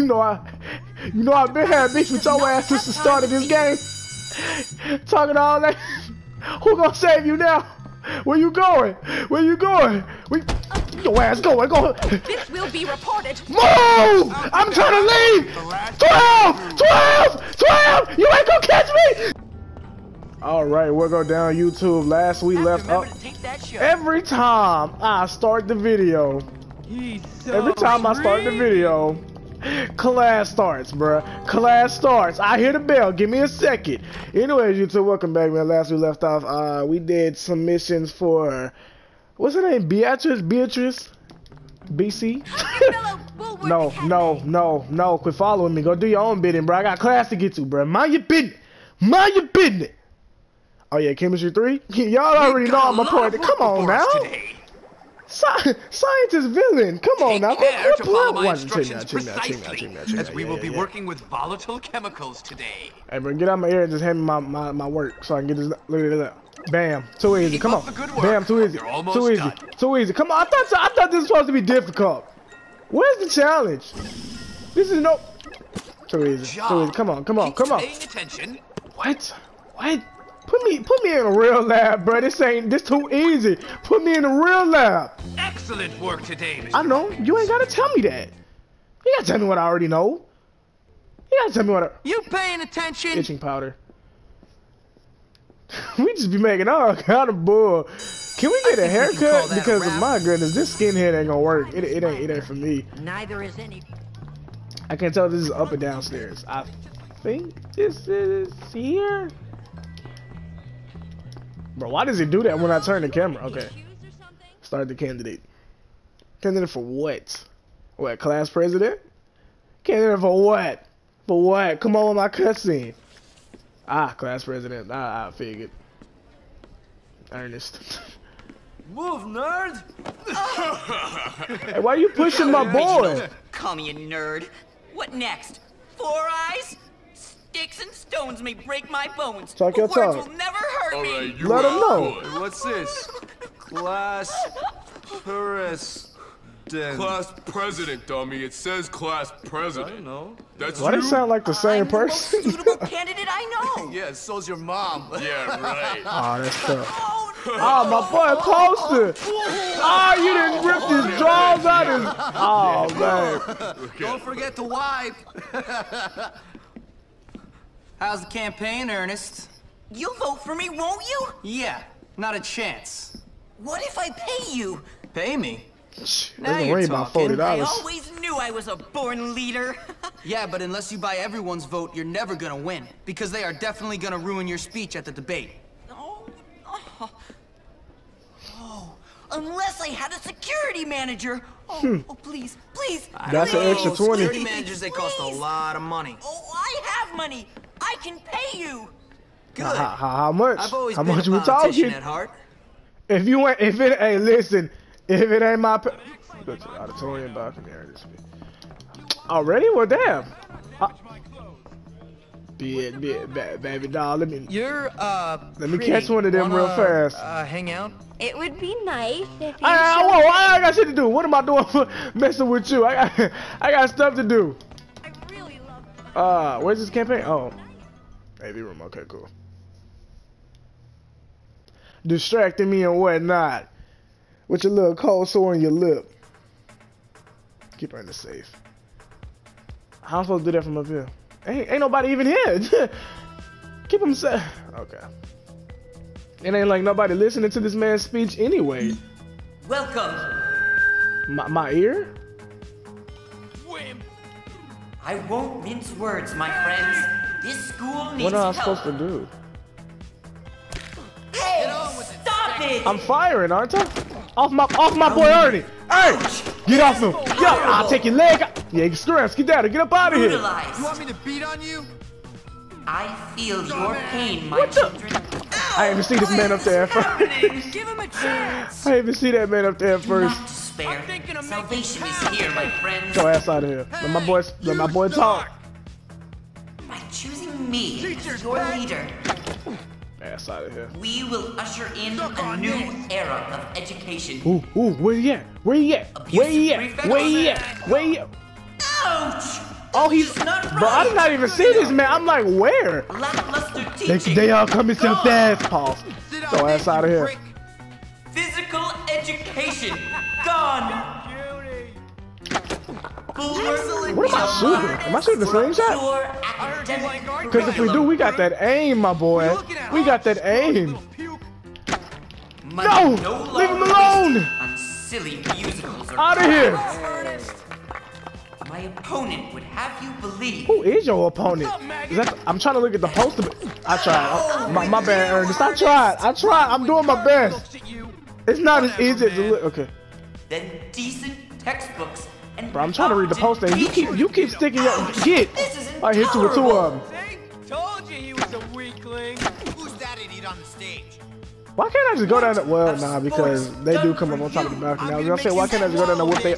You know I, you know I've been having beef with your ass since the start of this game. Talking all that. Who gonna save you now? Where you going? Where you going? We, your ass going? Go. This will be reported. Move! I'm trying to leave. 12! 12! 12! You ain't gonna catch me! All right, we'll go down YouTube. Last we left up. Every time I start the video, every time I start the video, class starts, bruh. Class starts. I hear the bell. Give me a second. Anyways, YouTube, welcome back, man. Last we left off, uh, we did some missions for what's her name? Beatrice. Beatrice. BC. no, no, no, no. Quit following me. Go do your own bidding, bro. I got class to get to, bro. Mind your business. Mind your business. Oh yeah, chemistry three. Y'all already know I'm a point. Come on now. Sci scientist villain. Come on Take now. care to follow my instructions chill now, chill now, precisely, chill now, chill now, as we will be working with volatile chemicals today. Hey, bro, get out my ear and just hand me my, my, my work so I can get this. Look at that. Bam. Too easy. Come on. the good work. Bam. Too easy. Too easy. Too easy. Come on. I thought I thought this was supposed to be difficult. Where's the challenge? This is no. Too easy. Too easy. Come on. Come on. Come on. Paying attention. What? What? Put me put me in a real lab, bro. This ain't this too easy. Put me in a real lab. Excellent work today, Mr. I know. You ain't gotta tell me that. You gotta tell me what I already know. You gotta tell me what I You paying attention? itching powder. we just be making all kind of bull. Can we get a think we can call haircut? that a Because of my goodness, this skinhead ain't gonna work. It, it ain't it ain't for me. Neither is any. I can't tell if this is up or downstairs. I think this is here. Bro, why does it do that when I turn the camera? Okay. Start the candidate. Candidate for what? What, class president? Candidate for what? For what? Come on with my cutscene. Ah, class president. Ah, I figured. Ernest. Move, nerd! hey, why are you pushing my boy? Call me a nerd. What next? Four eyes? Sticks and stones may break my bones. Talk your but words talk. will never hurt me. Let him know. What's this? Class President. Class president, dummy. It says class president. I president. know. That's Why they you? sound like the same I'm the most person? suitable candidate I know. Yeah, so's your mom. Yeah, right. oh, that's tough. Oh, no. Oh, my boy poster. Oh, ah, you didn't rip his drawers out his. Oh, man. Don't forget to wipe. How's the campaign, Ernest? You'll vote for me, won't you? Yeah, not a chance. What if I pay you? Pay me. They're Now you're worry about talking. forty I always knew I was a born leader. Yeah, but unless you buy everyone's vote, you're never gonna win. Because they are definitely gonna ruin your speech at the debate. oh, oh. Oh, unless I had a security manager. Oh, hmm. oh please, please. That's an extra 20. Security managers, they cost a lot of money. Oh, I have money. I can pay you. Good. How, how, how much? I've always how been much a we politician talking? at heart. If you ain't, if it, hey, listen, if it ain't my, pa- go to the auditorium balcony. Ernest. Already? Well, damn. Uh, be it, be it, ba- baby doll. Let me. You're uh. Let me pretty. catch one of them real Wanna, fast. Uh, hang out. It would be nice if you. I, I, showed- whoa, I got shit to do. What am I doing for messing with you? I got, I got stuff to do. I really love. Uh, where's this campaign? Oh, AV room. Okay, cool. Distracting me and whatnot. With your little cold sore on your lip. Keep her in the safe. How am supposed to do that from up here? Ain't, ain't nobody even here. Keep him safe. Okay. It ain't like nobody listening to this man's speech anyway. Welcome. My, my ear? I won't mince words, my friends. This school needs What am I help. supposed to do? Hey, stop it! I'm firing, aren't I? Off my off my boy Ernie. Hey, get off him. Yo, I'll take your leg. Yeah, you screw Get down. Get up out of here. Brutalized. me to beat on you? I feel your pain, my What the- children. I didn't even see this man up there at first. Give him a chance. I didn't even see that man up there at first. Not despair. Salvation is here, my friends. Go ass out of here. Let my boy let my boy talk. By choosing me as your leader, Ass out of here. we will usher in a new era of education. Ooh, ooh, where he at? Where he at? Where he at? Where he at? Where he at? Ouch! Oh, he's. It's not Bro, I did not even see this man. I'm like, where? Lackluster They, teaching. they all coming so fast, Paul. Sit Go ass out of here. Physical education. Gone. What am I shooting? Am I shooting the slingshot? Because if we do, we got that aim, my boy. We got that aim. No! Leave him alone! Out of here! My opponent would have you believe. Who is your opponent? Is that I'm trying to look at the poster. but- I tried. My, my bad, Ernest. I tried. I tried. I'm doing my best. It's not as easy as it look. Okay. Then decent textbooks Bro, I'm trying to read the poster and you keep you keep sticking your get. This I hit you with two of them. Told you he was a weakling. Who's that idiot on the stage? Why can't I just go down there? Well, nah, because they do come up on top of the balcony. I was gonna say, why can't I just go down there with they?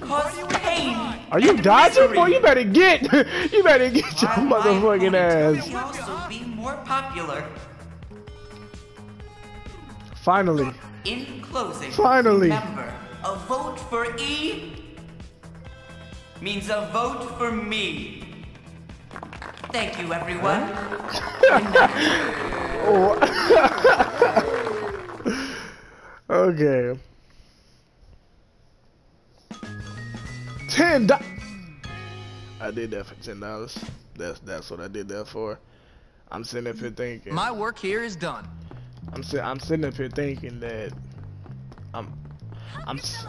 Cause pain. Are you dodging? misery. Boy, you better get. You better get your While motherfucking ass. also be more popular. Finally. In closing, Finally. remember, a vote for E means a vote for me. Thank you, everyone. Okay. Ten dollars. I did that for ten dollars. That's that's what I did that for. I'm sitting up here thinking. My work here is done. I'm si- I'm sitting up here thinking that I'm I'm s-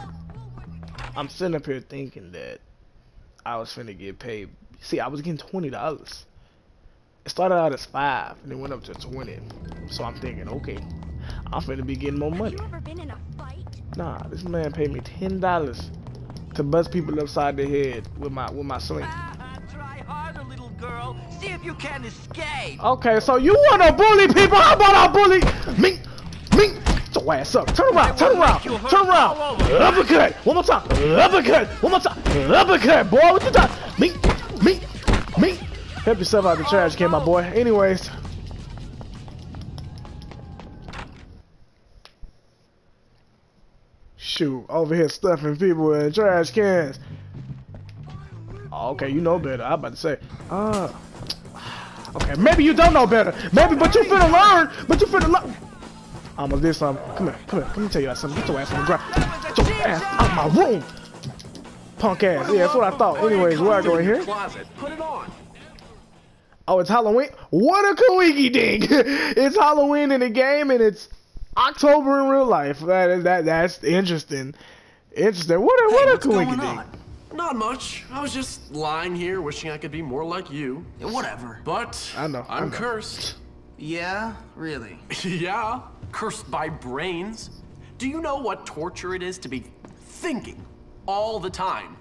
I'm sitting up here thinking that I was finna get paid. See, I was getting twenty dollars. It started out as five and it went up to twenty. So I'm thinking, okay, I'm finna be getting more money. You ever been in a fight? Nah, this man paid me ten dollars to bust people upside the head with my with my sling. Ah, ah, try harder, little girl. See if you can escape. Okay, so you wanna bully people? How about I bully me? Me? Your ass up. Turn around. Turn around. Turn around. Uppercut. One more time. Uppercut. One more time. Uppercut, boy. What you talking? Me? Me? Me? Help yourself out the trash can, my boy. Anyways. Shoot, over here stuffing people in trash cans. Okay, you know better. I'm about to say. Uh, okay, maybe you don't know better. Maybe, but you finna learn. But you finna learn. I almost did something. Come here, come here. Let me tell you something. Get your ass on the ground. Get your ass out my room. Punk ass. Yeah, that's what I thought. Anyways, where I go in here? Closet. Put it on. Oh, it's Halloween. What a coinky ding! it's Halloween in the game, and it's October in real life. That is that. That's interesting. Interesting. What a what a what's going ding. Not much. I was just lying here wishing I could be more like you. Yeah, whatever. But I know, I I'm know. cursed. Yeah, really. yeah, cursed by brains. Do you know what torture it is to be thinking all the time?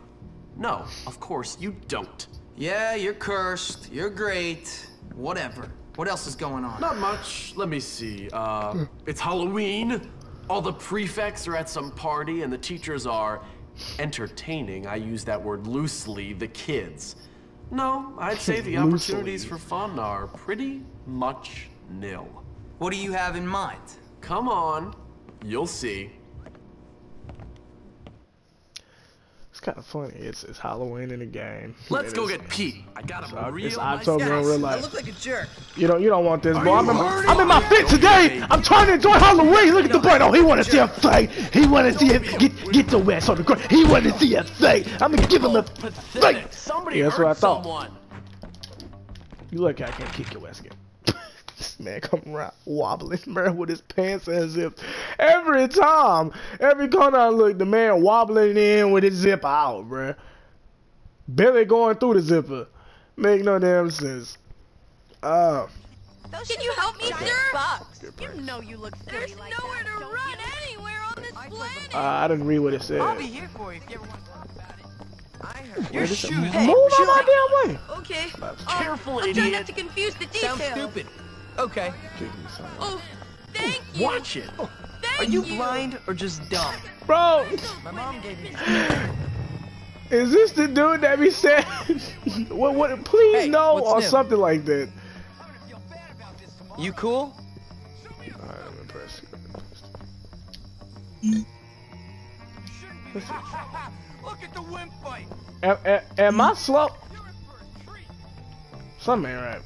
No, of course you don't. Yeah, you're cursed. You're great. Whatever. What else is going on? Not much. Let me see. Uh, it's Halloween. All the prefects are at some party, and the teachers are entertaining. I use that word loosely. The kids. No, I'd say the opportunities for fun are pretty much nil. What do you have in mind? Come on, you'll see. It's kind of funny. It's it's Halloween in the game. Let's It go is- get Pete. I got him a It's real October in real life. like a jerk. You don't you don't want this, boy. I'm in, you my. I'm in my fit today. I'm trying to enjoy Halloween. Look at the boy. Oh, he want to see a fight. He want to see him get get the ass on the ground. He want to see a fight. I'm gonna give him a fight. Somebody Yeah, that's what I hurt thought. someone. You lucky I can't kick your ass again. This man come around wobbling, man, with his pants unzipped. Every time, every corner I look, the man wobbling in with his zip out, bruh. Barely going through the zipper. Make no damn sense. Uh, Can you help me, sir? You know you look silly There's like nowhere that, to don't run you? anywhere on this planet. uh, I didn't read what it said. I'll be here for you if you ever want to talk about it. I heard your What is it? shoes. Move out my damn way. Okay. Careful, I'll try idiot. not to confuse the details. Sounds stupid. Okay. Kick me, son. Oh, thank you. Watch it. Oh, thank Are you blind or just dumb? Bro, My mom gave me. is this the dude that we said? what, what, please Hey, no, or new? something like that? You cool? Alright, I'm impressed. Look at the wimp fight. Am, am, am I slow? Something ain't right.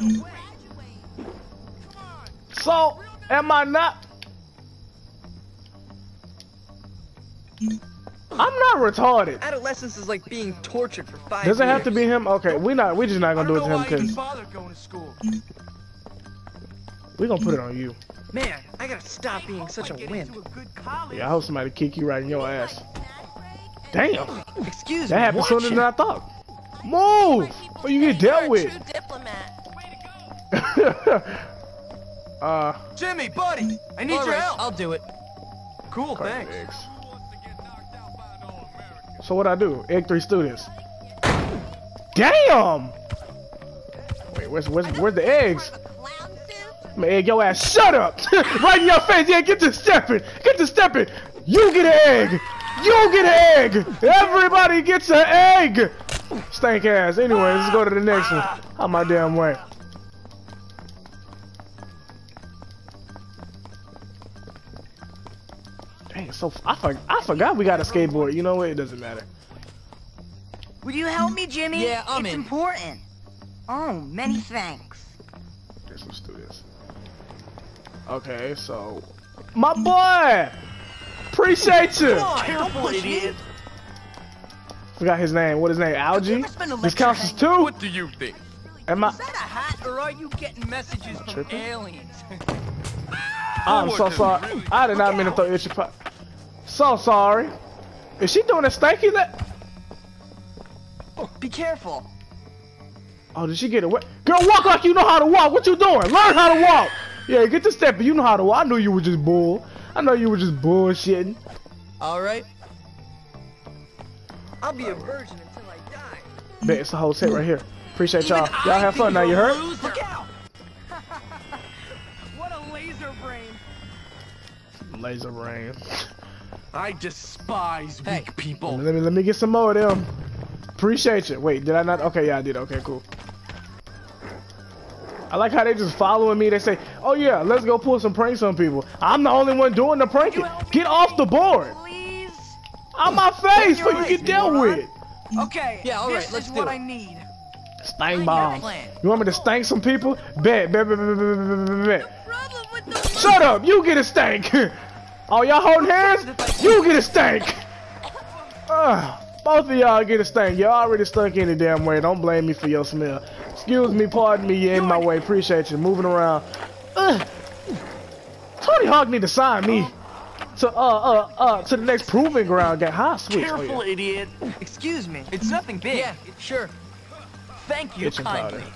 Just run away. So, am I not? I'm not retarded. Adolescence is like being tortured for five Does it have to be him? Okay, we not. We just not gonna don't it know to him because bother going to school. we gonna put it on you. Man, I gotta stop being such a Get wimp. into a good college. Yeah, I hope somebody kick you right in your ass. Damn, Excuse that me. happened watch sooner than I thought. Move, or you get dealt You're with. True diplomat. uh, Jimmy, buddy, I need All your right, help. I'll do it. Cool, Carter thanks. eggs. So what I do? Egg three students. Damn. Wait, where's where's where's the eggs? Clown suit? Egg your ass. Shut up! right in your face. Yeah, get to stepping. Get to stepping. You get an egg. You get an egg. Everybody gets an egg. Stank ass. Anyway, let's go to the next one. Out my damn way. So I, for, I forgot we got a skateboard. You know what? It doesn't matter. Would you help me, Jimmy? Yeah, I'm it's in. important. Oh, many thanks. Guess let's do this. Okay, so my boy, appreciate you. Careful, idiot. Forgot his name. What his name? Algie. Let's spend a This counts as two. What do you think? Am I? Is that a hat, or are you getting messages from aliens? I'm so sorry. I did not mean to throw itchy pot. So sorry. Is she doing a stanky that? Be careful. Oh, did she get away? Girl, walk like you know how to walk. What you doing? Learn how to walk. Yeah, get the step. You know how to walk. I knew you were just bull. I know you were just bullshitting. All right. I'll be a virgin until I die. Bet it's the whole set right here. Appreciate y'all. Y'all have fun now. You heard? Look out! what a laser brain. Laser brain. I despise hey. weak people. Let me let me get some more of them. Appreciate you. Wait, did I not? Okay, yeah, I did. Okay, cool. I like how they just following me. They say, "Oh yeah, let's go pull some pranks on people." I'm the only one doing the pranking. Get off the board. Please. On my face, so you get dealt with. Okay. Yeah. All right. Let's do what I need. Stank bomb. You want me to stank some people? Bet. Bet. Bet. Bet. Bet. Bet. Shut up. You get a stank. Oh, y'all holding hands? You get a stank. Uh, both of y'all get a stank. Y'all already stunk any damn way. Don't blame me for your smell. Excuse me, pardon me. You're in my way. Appreciate you. Moving around. Uh, Tony Hawk need to sign me to uh uh uh to the next proving ground game. How sweet. Oh, Careful, yeah. idiot. Excuse me. It's nothing big. Yeah, sure. Thank you Itching kindly. powder.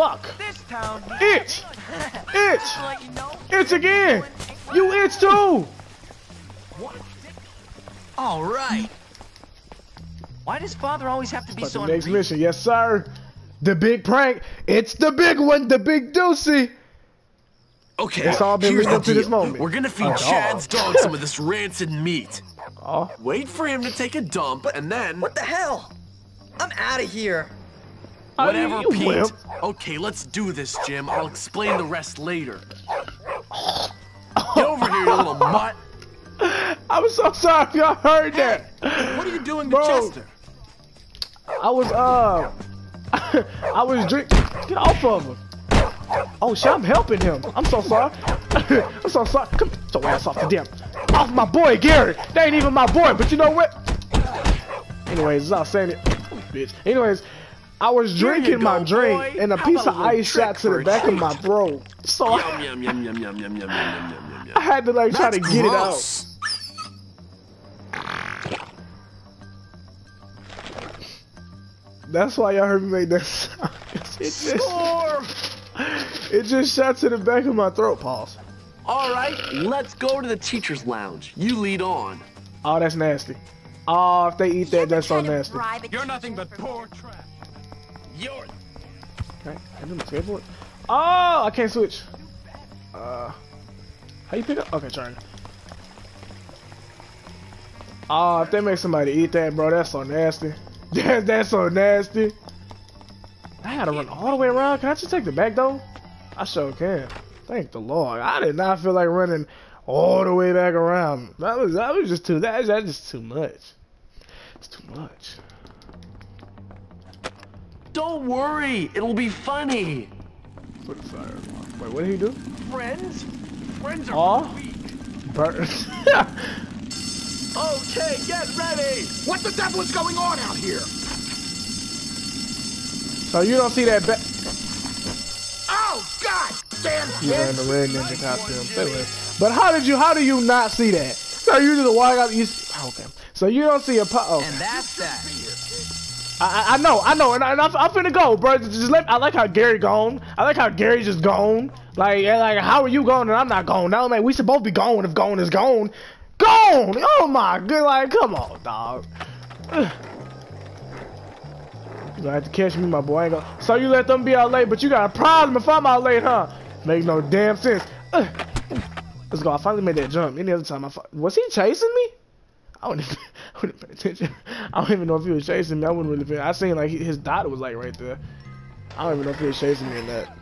Fuck. This town Itch. Itch. to let you. Itch again. You itch too. All right. Why does father always have to be But so the next unreasonable? mission, yes sir. The big prank. It's the big one. The big doozy. Okay, It's all been here's leading up to this moment. We're gonna feed Oh, Chad's dog. dog some of this rancid meat. Oh, Wait for him to take a dump, and then What the hell? I'm out of here. Whatever, Pete. wimp. Okay, let's do this, Jim. I'll explain the rest later. Get over here, you little mutt. I'm so sorry if y'all heard that. What are you doing Bro. to Chester? I was uh, I was drink. Get off of him. Oh shit, I'm helping him. I'm so sorry. I'm so sorry. Come get your ass off the damn. Off my boy Gary. That ain't even my boy, but you know what? Anyways, I was saying it, bitch. Anyways, I was Here you drinking my go, drink boy. and a How piece of a ice shot to the back of my throat. So I, Yum yum yum yum yum yum yum yum yum yum yum. I had to like try That's to get it out. That's why y'all heard me make that sound. It just, it just shot to the back of my throat. Pause. All right, let's go to the teacher's lounge. You lead on. Oh, that's nasty. Oh, if they eat that, that's so nasty. You're nothing but poor trash. Okay, I do my skateboard. Oh, I can't switch. Uh, how you pick up? Okay, turn. Oh, if they make somebody eat that, bro, that's so nasty. That's that's so nasty. I gotta run all the way around. Can I just take the back though? I sure can. Thank the Lord. I did not feel like running all the way back around. That was that was just too that that's just too much. It's too much. Don't worry, it'll be funny. Put the fire. Wait, what did he do? Friends? Friends are Aw. weak. Burn. Okay, get ready! What the devil is going on out here? so you don't see that ba- Oh, God damn You kid! ran the red ninja costume. But how did you how do you not see that? So you just walk out you oh, okay. So you don't see a po- oh. And that's that. I, I know, I know, and, I, and I'm, I'm finna go, bro. Just let, I like how Gary gone. I like how Gary just gone. Like, like, how are you going and I'm not gone? Now, man, we should both be gone if gone is gone. Gone! Oh my good, like, come on, dog. You gonna have to catch me, my boy. I ain't gonna... So you let them be out late, but you got a problem if I'm out late, huh? Make no damn sense. Ugh. Let's go. I finally made that jump. Any other time, I was he chasing me? I wouldn't, I wouldn't pay attention. I don't even know if he was chasing me. I wouldn't really pay. I seen like his daughter was like right there. I don't even know if he was chasing me in that.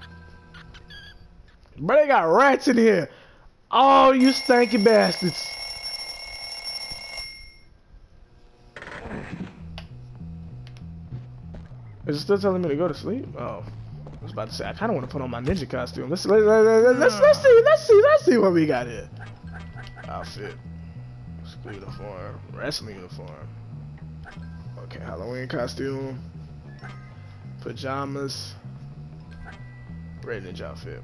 But they got rats in here. Oh, you stanky bastards. Is it still telling me to go to sleep? Oh, I was about to say I kind of want to put on my ninja costume. Let's let, let, let, let's let's see let's see let's see what we got here. Oh, Outfit, school uniform, wrestling uniform. Okay, Halloween costume, pajamas, red ninja outfit.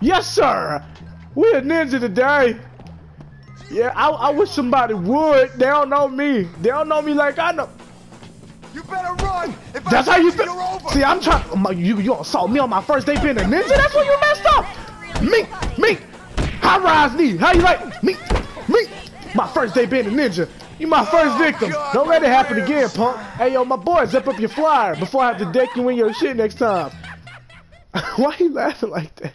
Yes, sir. We a ninja today. Yeah, I, I wish somebody would. They don't know me. They don't know me like I know. You better run! If I That's how you catch feel. you're over! See, I'm trying. You you assault me on my first day being a ninja. That's where you messed up. Me, me. High rise knee. How you like me? My first day being a ninja. You my first oh, victim. Don't let it happen again, punk. Hey yo, my boy, zip up your flyer before I have to deck you in your shit next time. Why you laughing like that?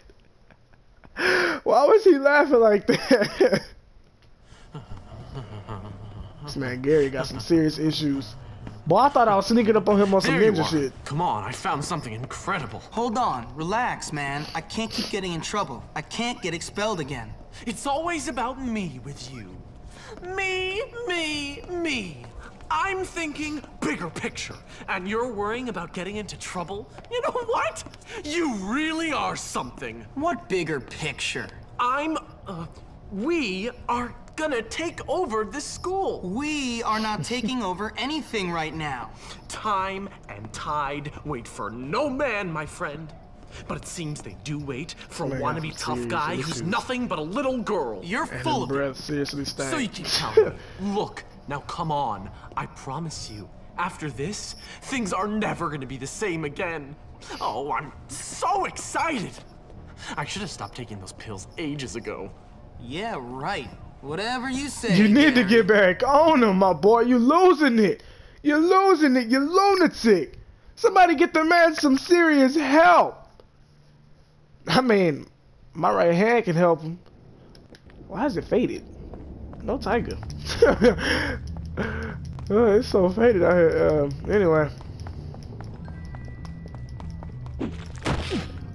Why was he laughing like that? this man Gary got some serious issues. Boy, I thought I was sneaking up on him on some There ninja are. shit. Come on, I found something incredible. Hold on, relax, man. I can't keep getting in trouble. I can't get expelled again. It's always about me with you. Me, me, me. I'm thinking bigger picture, and you're worrying about getting into trouble? You know what? You really are something. What bigger picture? I'm, uh, we are gonna take over this school. We are not taking over anything right now. Time and tide wait for no man, my friend. But it seems they do wait for a wannabe tough serious guy who's issues. nothing but a little girl. You're And full of it. breath seriously stank. So you keep telling me. Look, now come on. I promise you, after this, things are never gonna be the same again. Oh, I'm so excited. I should have stopped taking those pills ages ago. Yeah, right. Whatever you say. You need to get back on him, my boy. You're losing it. You're losing it. You're lunatic. Somebody get the man some serious help. I mean, my right hand can help him. Why is it faded? No tiger. oh, it's so faded out here. Um, anyway.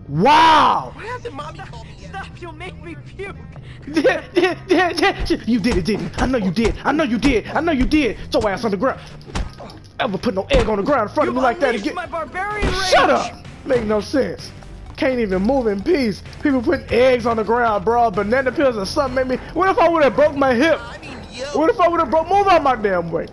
Wow! Why hasn't mommy called me yet? Stop, you'll make me puke. Yeah, yeah, yeah, yeah. You did it, didn't you? I know you did. I know you did. I know you did. Throw ass on the ground. Ever put no egg on the ground in front of me like that Unleashed again? my barbarian rage. Shut up! Make no sense. Can't even move in peace. People putting eggs on the ground, bro. Banana peels or something made me. What if I would have broke my hip? I mean, yo. What if I would have broke? Move out my damn way.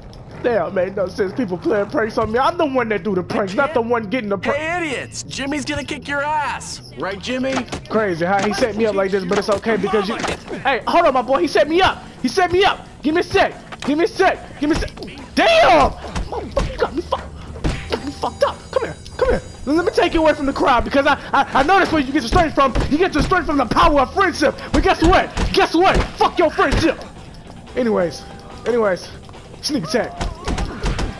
Damn, made no sense. People playing pranks on me. I'm the one that do the pranks, not the one getting the prank. Hey, idiots! Jimmy's gonna kick your ass! Right, Jimmy? Crazy how he set me up like this, but it's okay because you. Hey, hold on, my boy. He set me up. He set me up. Give me a sec. Give me a sec. Give me a sec. Damn! Motherfucker, you got me fucked. Got me fucked up. Come here. Let me take you away from the crowd because I I, I know that's where you get your strength from. You get your strength from the power of friendship. But guess what? Guess what? Fuck your friendship. Anyways, anyways, sneak attack.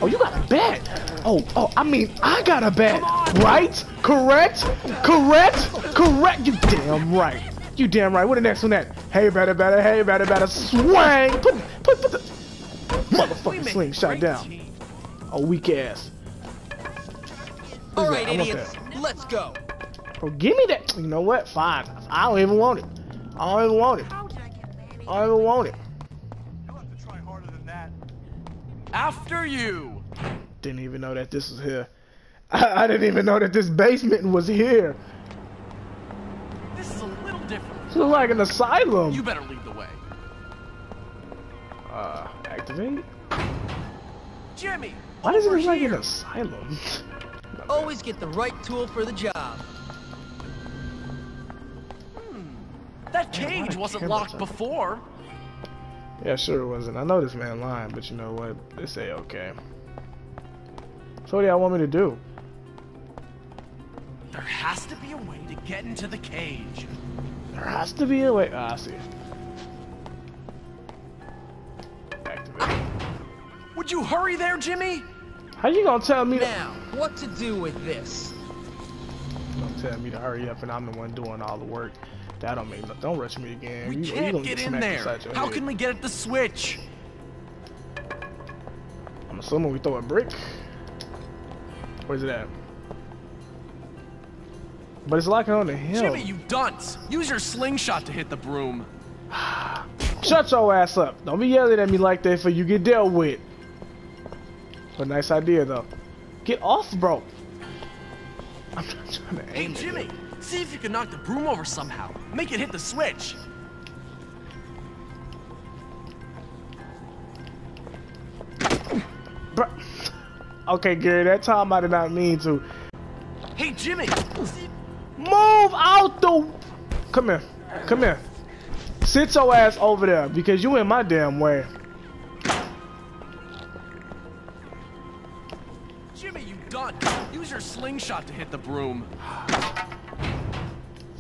Oh, you got a bat. Oh, oh, I mean, I got a bat. Right? Correct? Correct? Correct? You damn right. You damn right. What the next one at? Hey, better, better, hey, better, better. Swang. Put, put, put the motherfucking slingshot down. Oh, weak ass. All that? right, I want idiots, let's go. Oh, give me that. You know what? Fine. I don't even want it. I don't even want it. I don't even want it. You'll have to try harder than that. After you! Didn't even know that this was here. I, I didn't even know that this basement was here. This is a little different. This looks like an asylum. You better lead the way. Uh, activate? Jimmy! Why does it over look like an asylum? Always get the right tool for the job. That cage the wasn't locked before. Yeah, sure it wasn't. I know this man lying, but you know what? They say okay. So what do y'all want me to do? There has to be a way to get into the cage. There has to be a way. Ah, I see. Activate. Would you hurry there, Jimmy? How you gonna tell me to? Now, what to do with this? Don't tell me to hurry up, and I'm the one doing all the work. That don't mean nothing. Don't rush me again. We You- can't gonna get in there. How head. can we get at the switch? I'm assuming we throw a brick. Where's it at? But it's locking on the hill. Jimmy, you dunce! Use your slingshot to hit the broom. Shut your ass up. Don't be yelling at me like that for you get dealt with. But nice idea though. Get off, bro. I'm not trying to Hey, aim at Jimmy, see if you can knock the broom over somehow. Make it hit the switch. Bro. Okay, Gary, that time I did not mean to. Hey, Jimmy! Move out the. Come here. Come here. Sit your ass over there because you in my damn way. Slingshot to hit the broom.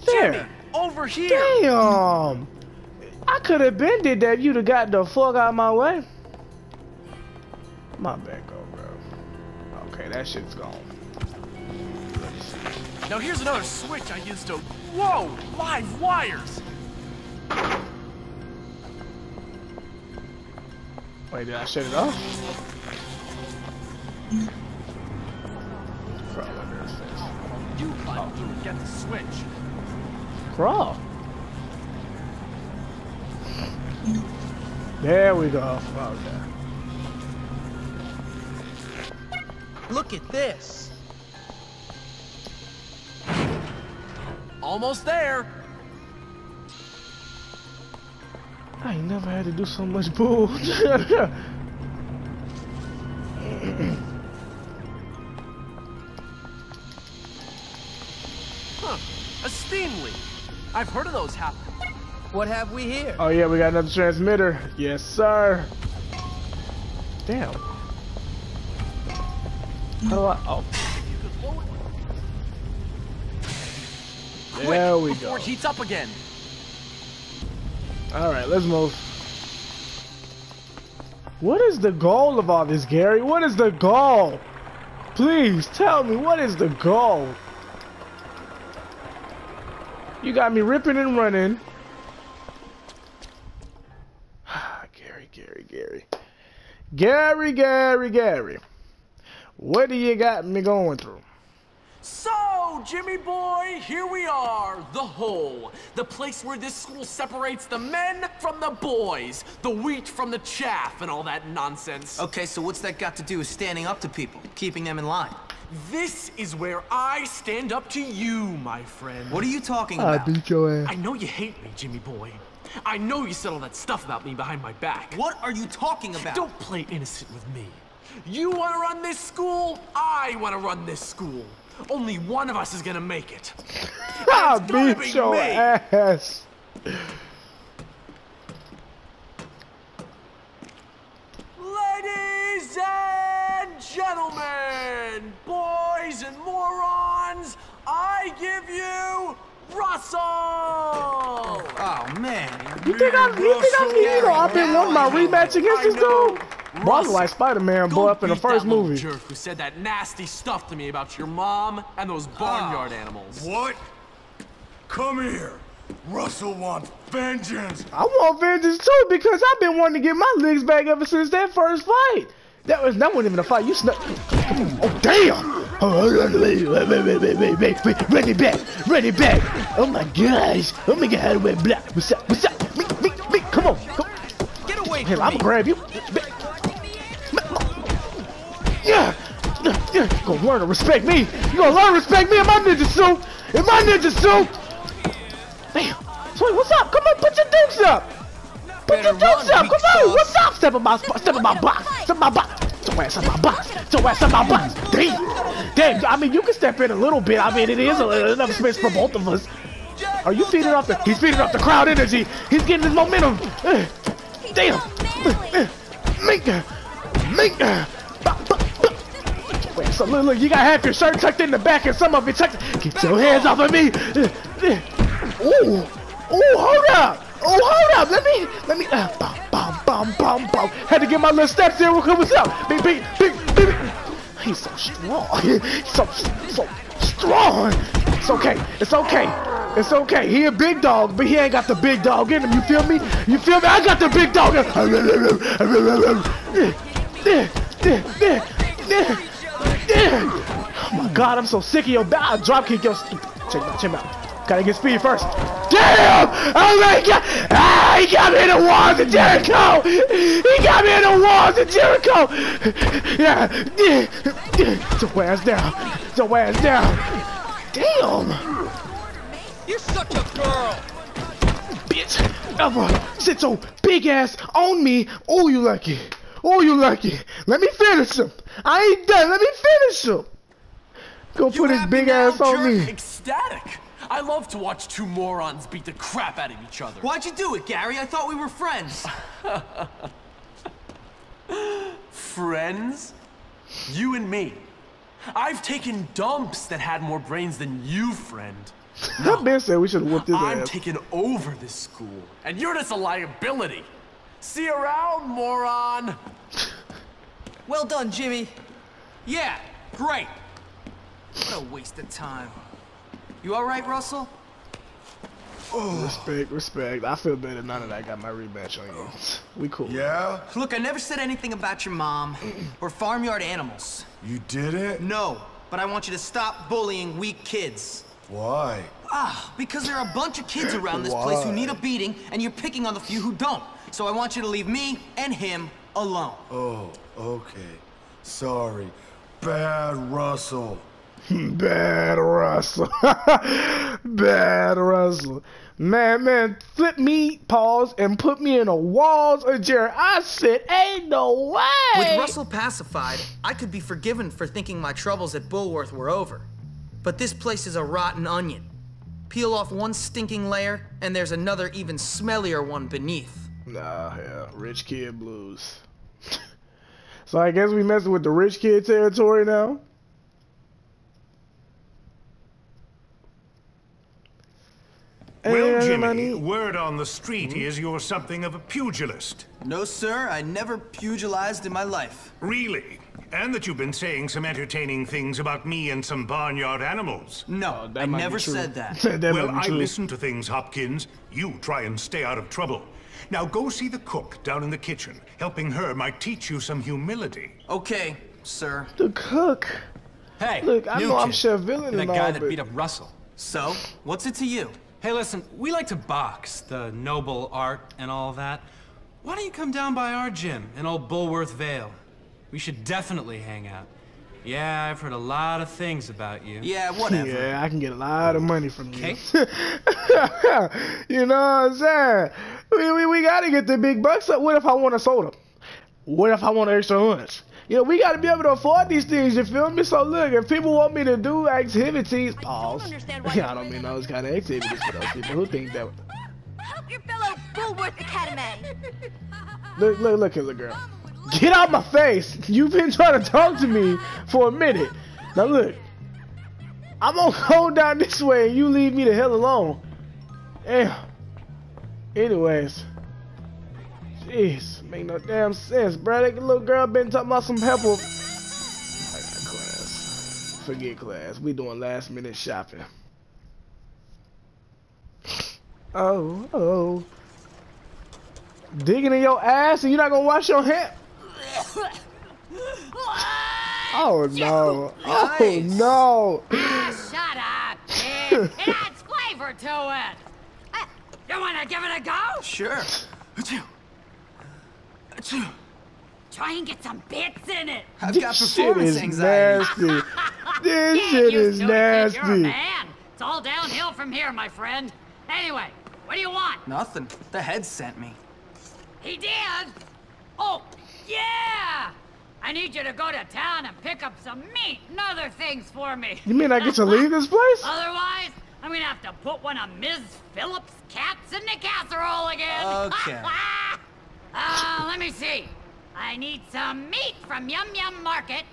There. Jimmy, over here! Damn! I could have been did that. if You'd have got the fuck out of my way. My bad, go, oh, bro. Okay, that shit's gone. Now here's another switch I used to... Whoa! Live wires! Wait, did I shut it off? You climb through and get the switch. Crawl. There we go. Okay. Look at this. Almost there. I never had to do so much bull. A. I've heard of those happen. What have we here? oh yeah, we got another transmitter. Yes, sir. Damn. How do I? Oh, You Quick, there we before go. it heats up again. All right, let's move. What is the goal of all this, Gary? What is the goal? Please tell me what is the goal? You got me ripping and running. Gary, Gary, Gary. Gary, Gary, Gary. What do you got me going through? So, Jimmy boy, here we are, the hole. The place where this school separates the men from the boys, the wheat from the chaff, and all that nonsense. Okay, so what's that got to do with standing up to people, keeping them in line? This is where I stand up to you, my friend. What are you talking I about? beat your ass. I know you hate me, Jimmy boy. I know you said all that stuff about me behind my back. What are you talking about? Don't play innocent with me. You want to run this school? I want to run this school. Only one of us is gonna make it. I It's gonna be beat your me. ass. Ladies and gentlemen, boys and morons, I give you Russell! Oh man. You think I'm? You think I'm? You know, I've been wanting my rematch against this I dude. Boy, I look like Spider-Man, boy, up in the first that movie. jerk who said that nasty stuff to me about your mom and those barnyard ah, animals. What? Come here. Russell wants vengeance. I want vengeance too because I've been wanting to get my legs back ever since that first fight. That was that wasn't even a fight. You snuck. Oh damn! Oh, run back, it back. Oh my gosh! Oh my god! Wait, black. What's up? What's up? Me, me, me. Come on. Come. Get away Here, from I'ma grab you. Yeah. Yeah. You gonna learn to respect me. You gonna learn to respect me in my ninja suit. In my ninja suit. Damn. Sweet, what's up? Come on, put your dukes up. Put your Better run, Come on. What's up? Step in my spot. Step in my box. Step in my box. Your ass in my box. Your ass in my box. Damn. Damn. I mean, you can step in a little bit. I mean, it is a, enough space for both of us. Are you feeding off the? He's feeding off the crowd energy. He's getting his momentum. Uh, Damn. Uh, Make, make. Wait, so look, look, you got half your shirt tucked in the back and some of it tucked. Get your hands off of me. Ooh, ooh, hold up. Oh, hold up. Let me, let me. Uh, bum, bum, bum, bum, bum. Had to get my little steps in. What was up? Big, big. He's so strong. He's so, so strong. It's okay. It's okay. It's okay. He a big dog, but he ain't got the big dog in him. You feel me? You feel me? I got the big dog. Oh my god, I'm so sick of your back. I'll drop kick your. Check my chin out. Gotta get speed first. Damn! Oh my god! Ah, he got me in the walls of Jericho! He got me in the walls of Jericho! Yeah! Your ass down! Your ass down! Damn! You're such a girl. bitch ever sit your big ass on me. Oh, you lucky. Oh, you lucky. Let me finish him. I ain't done. Let me finish him. Go put his big ass on me. Ecstatic. I love to watch two morons beat the crap out of each other. Why'd you do it, Gary? I thought we were friends. Friends? You and me. I've taken dumps that had more brains than you, friend. That man said we should have whooped his I'm ass. taking over this school, and you're just a liability. See you around, moron. Well done, Jimmy. Yeah, great. What a waste of time. You all right, Russell? Oh. Respect, respect. I feel better now that I got my rematch on you. We cool. Yeah? Look, I never said anything about your mom or farmyard animals. You did it? No, but I want you to stop bullying weak kids. Why? Ah, because there are a bunch of kids around this place who need a beating, and you're picking on the few who don't. So I want you to leave me and him alone. Oh, okay. Sorry. Bad Russell. Bad Russell. Bad Russell. Man, man, flip me, pause, and put me in the walls of Jerry. I said, ain't no way. With Russell pacified, I could be forgiven for thinking my troubles at Bullworth were over. But this place is a rotten onion. Peel off one stinking layer, and there's another even smellier one beneath. Nah, yeah, rich kid blues. so I guess we messing with the rich kid territory now. Well, eh, Jimmy, word on the street hmm? is you're something of a pugilist. No, sir, I never pugilized in my life. Really? And that you've been saying some entertaining things about me and some barnyard animals. No, oh, that I never said that. that well, I listen to things, Hopkins. You try and stay out of trouble. Now go see the cook down in the kitchen. Helping her might teach you some humility. Okay, sir. The cook. Hey, Look, I new know I'm kid. Chef Villain You're and the guy that beat up Russell. So, what's it to you? Hey, listen, we like to box, the noble art and all that. Why don't you come down by our gym in old Bullworth Vale? We should definitely hang out. Yeah, I've heard a lot of things about you. Yeah, whatever. Yeah, I can get a lot of money from you. Okay. you know what I'm saying? We, we, we gotta get the big bucks up. What if I want a soda? What if I want an extra lunch? You know, we gotta be able to afford these things, you feel me? So look, if people want me to do activities, pause. Oh, understand Yeah, I don't mean those kind of activities for those people who think that. Help your fellow Bullworth Academy. Look, look, look at the girl. Get out my face! You've been trying to talk to me for a minute. Now look, I'm gonna go down this way and you leave me the hell alone. Damn. Anyways. Jeez, make no damn sense, bro. That little girl been talking about some help with... I got class. Forget class. We doing last minute shopping. Oh, oh. Digging in your ass and you're not gonna wash your hands? Oh no! Oh no! Ah, shut up, kid. It adds flavor to it. Uh, You want to give it a go? Sure. Try and get some bits in it. I've This got shit performance is anxiety. nasty. This Get shit is to it. You're a nasty. man. It's all downhill from here, my friend. Anyway, what do you want? Nothing. The head sent me. He did? Oh, yeah! I need you to go to town and pick up some meat and other things for me. You mean I get to leave this place? Otherwise, I'm gonna have to put one of Ms. Phillips' cats in the casserole again. Okay. uh, let me see. I need some meat from Yum Yum Market.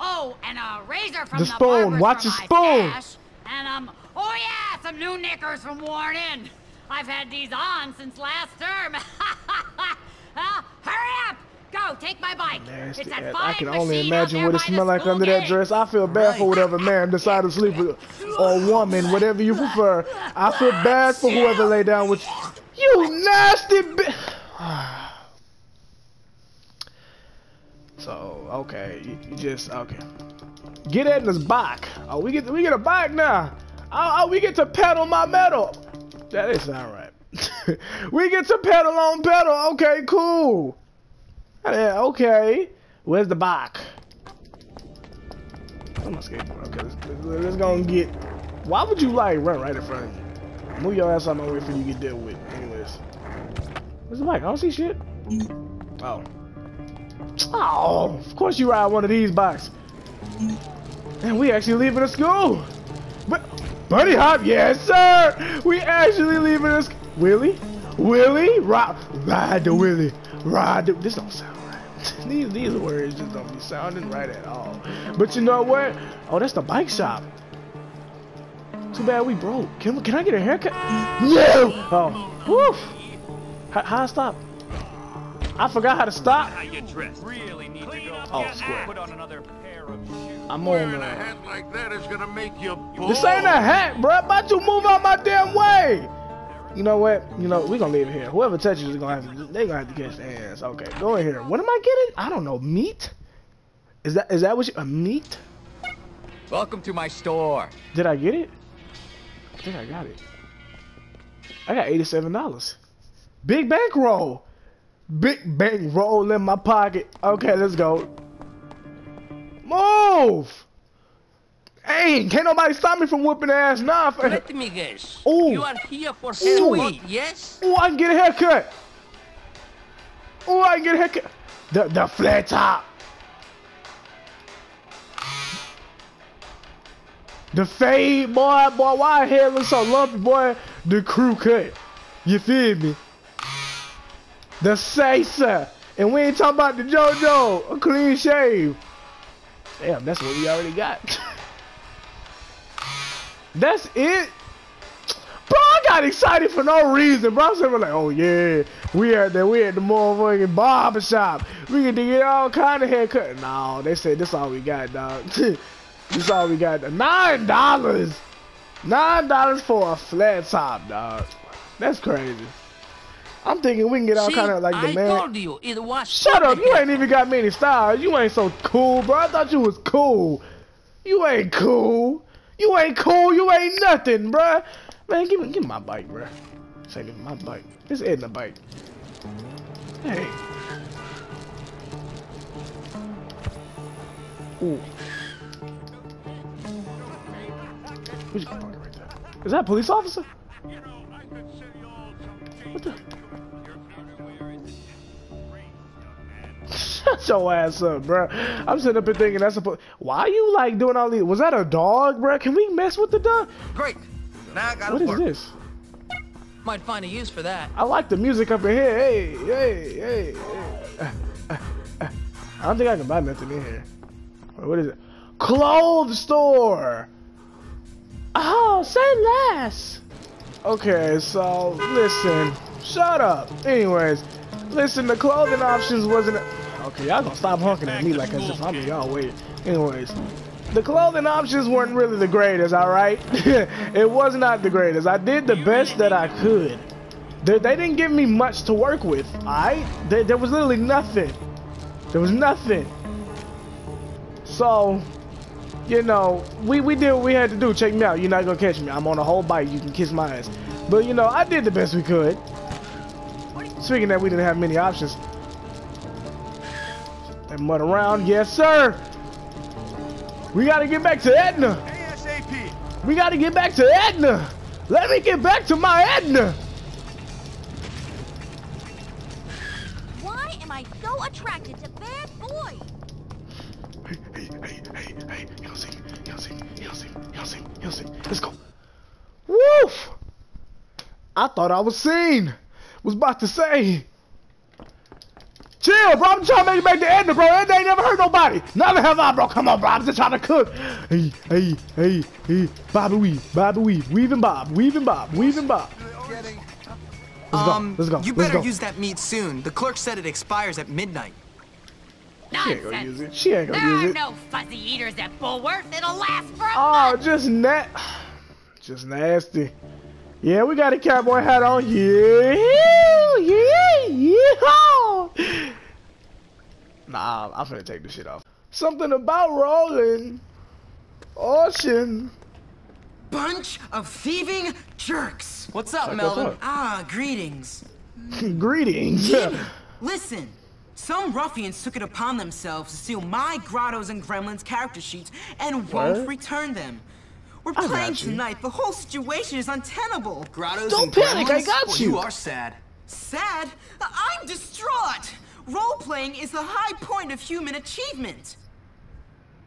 Oh, and a razor from The the, spoon. Watch the spoon. stash. And um, oh yeah, some new knickers from Worn In. I've had these on since last term. uh, hurry up! Go, take my bike. Nasty It's ass. I can only imagine what it by the smell like under that dress. I feel bad for whatever man decided to sleep with, or woman, whatever you prefer. I feel bad for whoever lay down with you. Nasty bitch. So okay, you, you just okay. Get Edna's bike. Oh, we get we get a bike now. Oh, oh, we get to pedal my metal. That didn't right. we get to pedal on pedal. Okay, cool. Yeah, okay. Where's the bike? I'm not skateboard. Okay, let's, let's, let's go and get. Why would you like run right in front of me? Move your ass out my way for you get dealt with. Anyways, where's the bike? I don't see shit. Oh. Oh, of course you ride one of these bikes. And we actually leaving the school. But Buddy Hop, yes sir. We actually leaving school. Willie, Willie, ride, ride the Willie, ride the. This don't sound right. these these words just don't be sounding right at all. But you know what? Oh, that's the bike shop. Too bad we broke. Can can I get a haircut? No. Oh, woof. How, how I stop? I forgot how to stop. How you dress? Really need to go. Oh, square. Put on another pair of shoes. I'm Wearing on. a hat like that is gonna make you bald. this ain't a hat, bruh. About you move out my damn way. You know what? You know we gonna leave it here. Whoever touches is gonna have to. They gonna have to catch their ass. Okay, go in here. What am I getting? I don't know. Meat? Is that is that what you? A meat? Welcome to my store. Did I get it? I think I got it. I got eighty-seven dollars. Big bankroll. Big bang roll in my pocket. Okay, let's go. Move! Hey, can't nobody stop me from whooping ass now. Let me guess. Ooh. You are here for Ooh. yes? Oh, I can get a haircut. Oh, I can get a haircut. The the flat top. The fade, boy, boy, why hair look so lumpy, boy? The crew cut. You feel me? The Sasa. And we ain't talking about the JoJo. A clean shave. Damn, that's what we already got. that's it? Bro, I got excited for no reason, bro. I'm saying like, oh yeah, we at the we at the motherfucking barber shop. We to get all kind of haircut. No, they said this all we got, dog. this all we got. Nine dollars. Nine dollars for a flat top, dog. That's crazy. I'm thinking we can get all See, kind of like the I man. told you it was. Shut up! You ain't even got many styles. You ain't so cool, bro. I thought you was cool. You ain't cool. You ain't cool. You ain't nothing, bro. Man, give me, give me my bike, bro. Say, give me my bike. This isn't a bike. Hey. Ooh. Who's parking right there? Is that a police officer? What the? Shut your ass up, bro. I'm sitting up here thinking that's a. Why are you like doing all these? Was that a dog, bro? Can we mess with the dog? Great. Now I gotta What is work. this? Might find a use for that. I like the music up in here. Hey, hey, hey. hey. Uh, uh, uh. I don't think I can buy nothing in here. What is it? Clothes store. Oh, say less. Okay, so listen. Shut up. Anyways, listen. The clothing options wasn't. Okay, y'all gonna stop honking at me like as if I'm in y'all way. Anyways, the clothing options weren't really the greatest. All right, it was not the greatest. I did the best that I could. They, they didn't give me much to work with. All right, there, there was literally nothing. There was nothing. So, you know, we, we did what we had to do. Check me out. You're not gonna catch me. I'm on a whole bike. You can kiss my ass. But you know, I did the best we could. Speaking that we didn't have many options. That mud around, yes sir. We gotta get back to Edna. ASAP. We gotta get back to Edna. Let me get back to my Edna. Why am I so attracted to bad boys? Hey, hey, hey, hey, hey. Let's go. Woof! I thought I was seen. Was about to say. Chill, bro. I'm trying to make it back to Edna, bro. Edna ain't never hurt nobody. Never have I, bro. Come on, bro. I'm just trying to cook. Hey, hey, hey, hey. Bobby weave, Bobby weave, weave and bob, weave and bob, weave and bob. Let's go. um, Let's go. you Let's better go. use that meat soon. The clerk said it expires at midnight. She ain't gonna use it. She ain't There gonna use it. There are no fuzzy eaters at Bullworth. It'll last for a Oh, just na- just nasty. Yeah, we got a cowboy hat on. Yeah, yeah, yeah. Nah, I'm finna take this shit off. Something about rolling. Ocean. Bunch of thieving jerks. What's up, Like, Melvin? what's up? Ah, greetings. Greetings. Jimmy, listen. Some ruffians took it upon themselves to steal my Grottos and Gremlins character sheets and won't return them. We're I playing tonight. The whole situation is untenable. Grottos Don't panic, I got you. You are sad. Sad? I'm distraught. Role-playing is the high point of human achievement.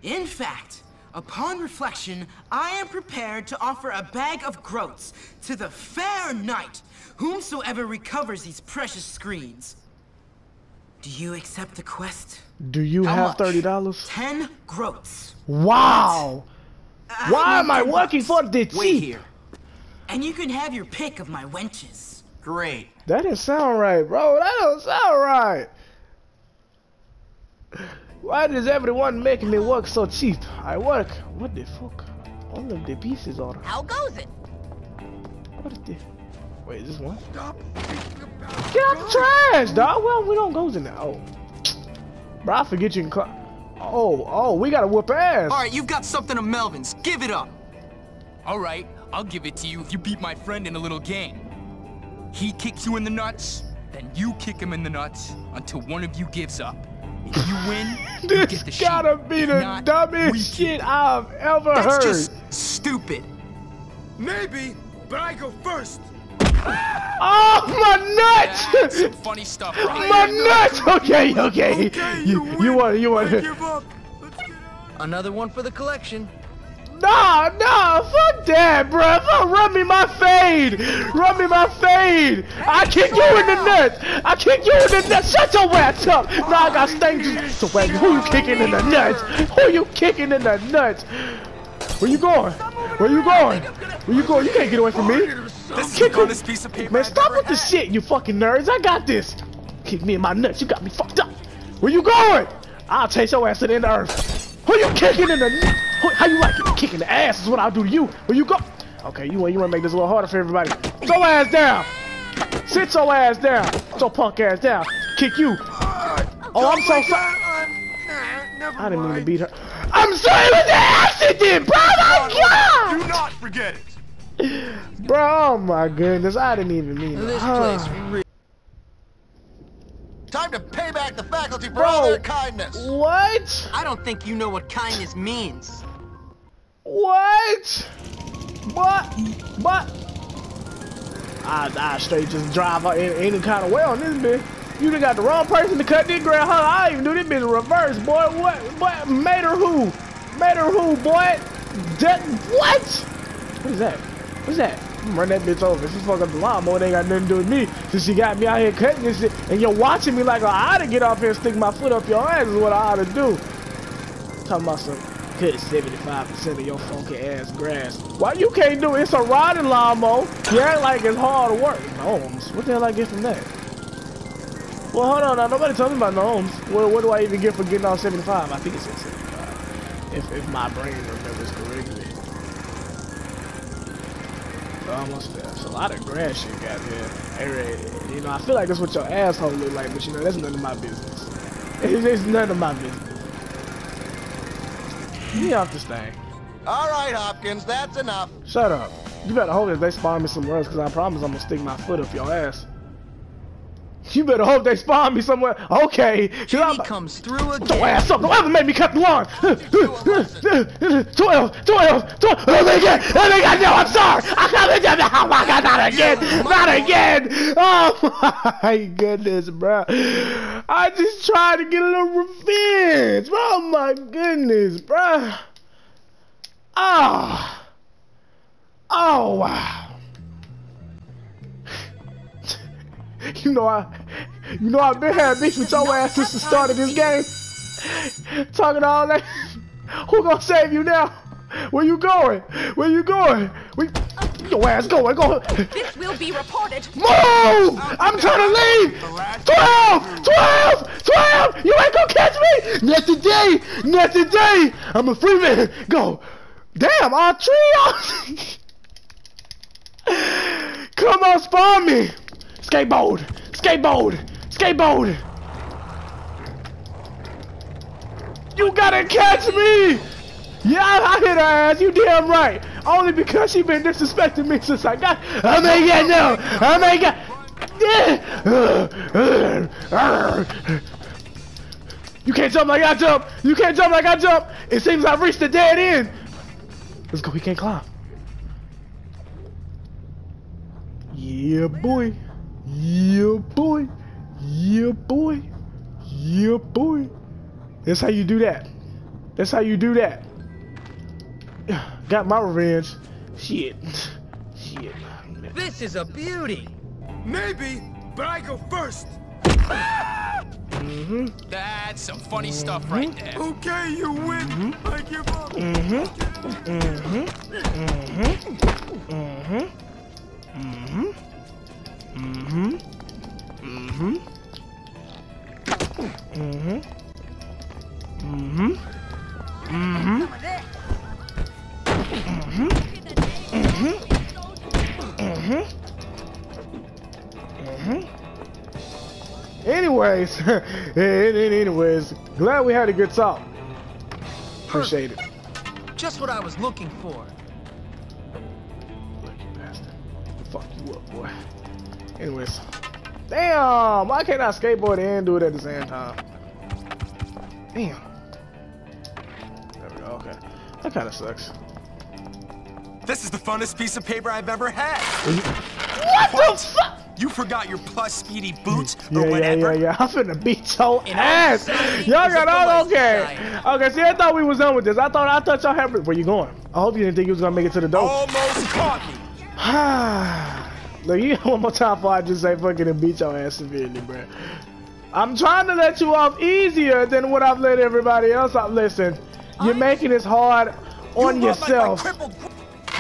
In fact, upon reflection, I am prepared to offer a bag of groats to the fair knight, whomsoever recovers these precious screens. Do you accept the quest? Do you How have much? thirty dollars? Ten groats. Wow. Why am I working for bucks. the Wait cheap? here. And you can have your pick of my wenches. Great. That didn't sound right, bro. That don't sound right. Why does everyone make me work so cheap? I work. What the fuck? All of the pieces are. How goes it? What is this? Wait, is this one? Stop. Get out the trash, dog. Well, we don't go in there. Oh. Bro, I forget you can cl- Oh, oh, we gotta whoop ass. All right, you've got something of Melvin's. Give it up. All right, I'll give it to you if you beat my friend in a little game. He kicks you in the nuts, then you kick him in the nuts until one of you gives up. If you win, you get the This sheep. gotta be If the not, dumbest shit I've ever That's heard. just stupid. Maybe, but I go first. Oh, my nuts! That's some funny stuff, right? My nuts! Okay, okay. you, you want, you want. up. Another one for the collection. Nah, nah, fuck that. Fuck, run me my fade. Run me my fade. I kick you in the nuts. I kick you in the nuts. Shut your ass up. Nah, I got stank. So wait, who you kicking in the nuts? Who you kicking in the nuts? Where you going? Where you going? Where you going? You can't get away from me. This Kick on this piece of paper. Man, stop with the shit, you fucking nerds. I got this. Kick me in my nuts. You got me fucked up. Where you going? I'll chase your ass to the end of earth. Who you kicking in the n- who- How you like it? Kicking the ass is what I'll do to you. Where you go? Okay, you want you want to make this a little harder for everybody. Sit your ass down. Sit your ass down. Sit your punk ass down. Kick you. Oh, I'm so sorry. I didn't mean to beat her. I'm sorry it was an accident, bro. My Do not forget it. Bro, oh my goodness. I didn't even mean to. This Ah. place re- Time to pay back the faculty for Bro. all their kindness. What? I don't think you know what kindness means. What? What? What? I, I straight just drive out any, any kind of way on this bitch. You done got the wrong person to cut this ground. Huh? I even do this bitch in reverse, boy. What? What? Made her who? Made her who, boy? That, what? What is that? What's that? Run that bitch over. She fucked up the lawnmower. It ain't got nothing to do with me. Since she got me out here cutting this shit, and you're watching me like I ought to get off here and stick my foot up your ass is what I ought to do. Talking about some cut 75% of your funky ass grass. Why you can't do it? It's a riding lawnmower. You act like it's hard work. Gnomes. What the hell I get from that? Well, hold on now. Nobody told me about gnomes. What, what do I even get for getting on 75? I think it's said 75. If, if my brain remembers correctly. Almost there. It's a lot of grass shit got here. Hey, you know, I feel like that's what your asshole look like, but you know, that's none of my business. It's, it's none of my business. Me off this thing. All right, Hopkins, that's enough. Shut up. You better hope that they spawn me somewhere else, because I promise I'm gonna stick my foot up your ass. You better hope they spawn me somewhere. Okay. Jimmy comes through again. Your ass up. Don't ever make me cut the lawn. 12, 12, 12. Oh my god. Oh my god. No, I'm sorry. I can't do that. Oh my god. Not again. Not again. Oh my goodness, bro. I just tried to get a little revenge. Oh my goodness, bro. Oh. Oh, wow. You know I, you know I've been having beef with your ass since the start of this game. Talking all that. Who gonna save you now? Where you going? Where you going? Where your ass going? Go. This will be reported. Move! I'm trying to leave. 12! 12! 12! You ain't gonna catch me! Not today! Not today! I'm a free man. Go. Damn, all three Come on, spawn me! Skateboard! Skateboard! Skateboard! You gotta catch me! Yeah, I hit her ass, you damn right! Only because she been disrespecting me since I got- I may get no! I may get- You can't jump like I jump! You can't jump like I jump! It seems I've reached the dead end! Let's go, we can't climb. Yeah, boy. Yeah, boy. Yeah, boy. Yeah, boy. That's how you do that. That's how you do that. Got my revenge. Shit. Shit. This is a beauty. Maybe, but I go first. Mm-hmm. That's some funny stuff right there. Okay, you win. I give up. Mm-hmm. Mm-hmm. Mm-hmm. Mm-hmm. Mm-hmm. Mm-hmm. Mm-hmm. Mm-hmm. Mm-hmm. Mm-hmm. Mm-hmm. Mm-hmm. Mm-hmm. Anyways, anyways, glad we had a good talk. Appreciate it. Just what I was looking for. Anyways. Damn! Why can't I skateboard and do it at the same time? Damn. There we go, okay. That kinda sucks. This is the funnest piece of paper I've ever had. What, the fuck? You forgot your plus speedy boots Yeah, or yeah, whatever? yeah, yeah. I'm finna beat your ass. Y'all got all okay. Okay, see, I thought we was done with this. I thought I thought y'all had. Where you going? I hope you didn't think you was gonna make it to the door. Almost caught me. Look, you one more time before I just say fucking and beat your ass severely, bruh. I'm trying to let you off easier than what I've let everybody else off. Listen, you're making this hard on You like yourself. crippled-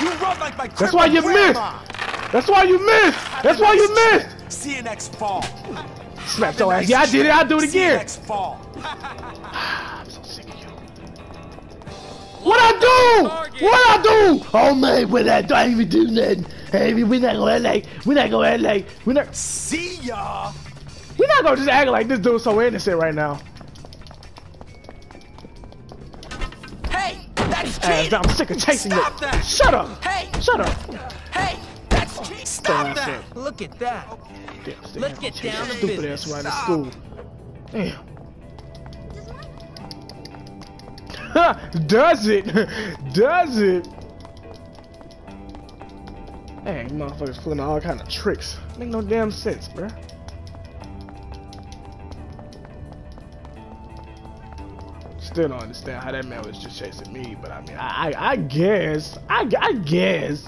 You like That's why you crippled missed. That's why you missed. That's why you missed. CNX fall. Smack your ass. Yeah, I did it. I'll do it again. CNX fall. What I do? What I do? Oh man, what I? I ain't even do nothing. Hey, we not gonna act like we not gonna act like we not. See ya. We not gonna just act like this dude's so innocent right now. Hey, that's down. I'm sick of chasing you. Shut up. Hey. Shut up. Hey, that's oh, cheating. Stop that. Look at that. Damn, Let's get down to Stupid business. ass right in school. Damn. Does it? Does it? Hey, motherfuckers pulling all kind of tricks. Make no damn sense, bruh. Still don't understand how that man was just chasing me, but I mean, I, I, I guess, I, I guess.